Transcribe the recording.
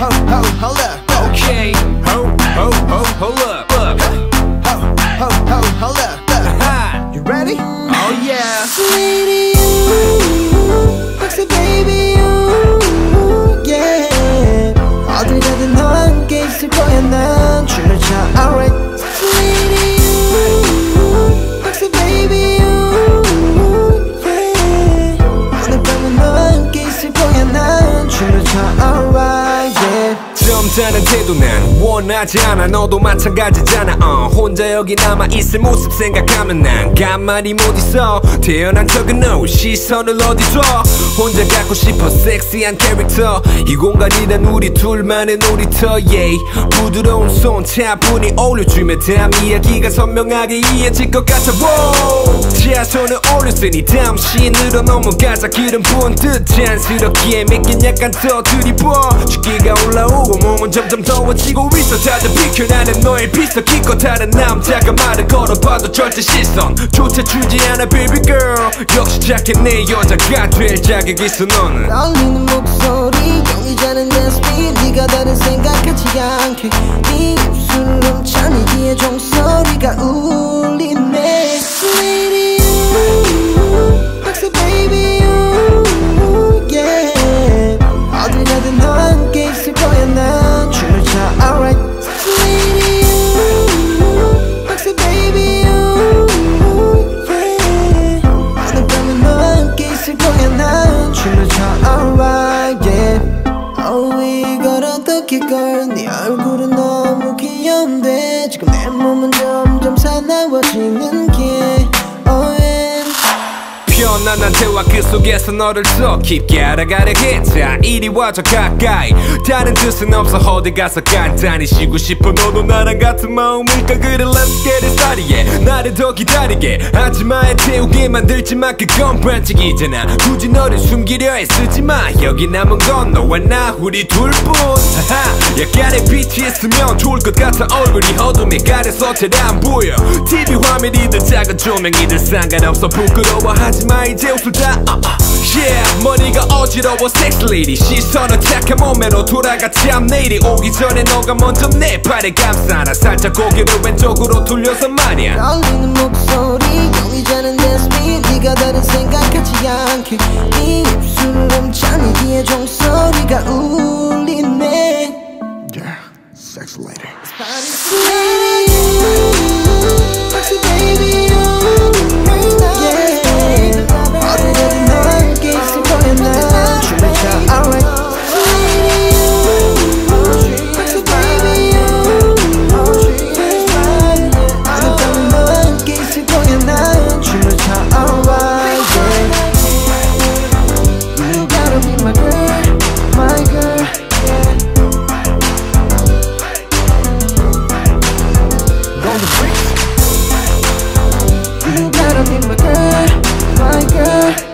ho, ho, hold up. Okay, ho, ho, ho, hold up, 태도 난 원하지 않아. 너도 마찬가지잖아 어. 혼자 여기 남아있을 모습 생각하면 난 가만히 못 있어. 태어난 적은 no 시선을 어디 둬 혼자 갖고 싶어 섹시한 캐릭터. 이 공간이란 우리 둘만의 놀이터 yeah. 부드러운 손 차분히 어울려주면 다음 이야기가 선명하게 이해질 것 같아. Wow. 자 손을 올렸으니 다음 씬으로 넘어가자. 기름 부은 듯 자연스럽게 믿긴 약간 더 들이부어 주기가 올라오고 몸은 점점 더워지고 있어. 다들 비켜 나는 너의 비서 기껏 다른 남자가 말을 걸어봐도 절대 시선 조차 주지 않아 baby girl. 역시 작게 내 여자가 될 자격 있어 너는. 떨리는 목소리 경이자는 내 스피드 네가 다른 생각하지 않게. 네 훔쳐내 귀에 종소리가 울리 이걸 어떻게 걸네 얼굴은 너무 귀여운데 지금 내 몸은 점점 사나워지는 게. Oh yeah. 편안한 대화 그 속에서 너를 더 깊게 알아가려게 자 이리 와줘 가까이. 다른 뜻은 없어. 어디 가서 간단히 쉬고 싶어. 너도 나랑 같은 마음일까 그래 let's get it started. 나를 더 기다리게. 하지마 태우게 만들지마. 그건 반칙이잖아. 굳이 너를 숨기려 애쓰지마. 여기 남은 건 너와 나 우리 둘뿐. 약간의 빛이 있으면 좋을 것 같아. 얼굴이 어둠에 가려서 잘안 보여. TV 화면이든 작은 조명이든 상관없어. 부끄러워하지마. 이제 웃을 다 uh, uh. Yeah 머리가 어지러워 sex lady. 시선은 착한 몸매로 돌아가 참 내일이 오기 전에 너가 먼저 내 발에 감싸나 살짝 고개를 왼쪽으로 돌려서 말이야 떨리는 목소리 경이자는 내 스피드. 네가 다른 생각하지 않게. 네 입술을 훔쳐내 귀에 종소리가 울리네. Yeah, sex lady. be my girl, my girl.